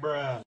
bruh.